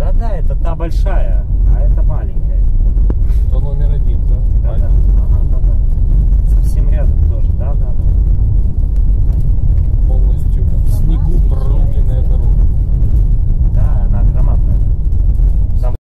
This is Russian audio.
Да-да, это та большая,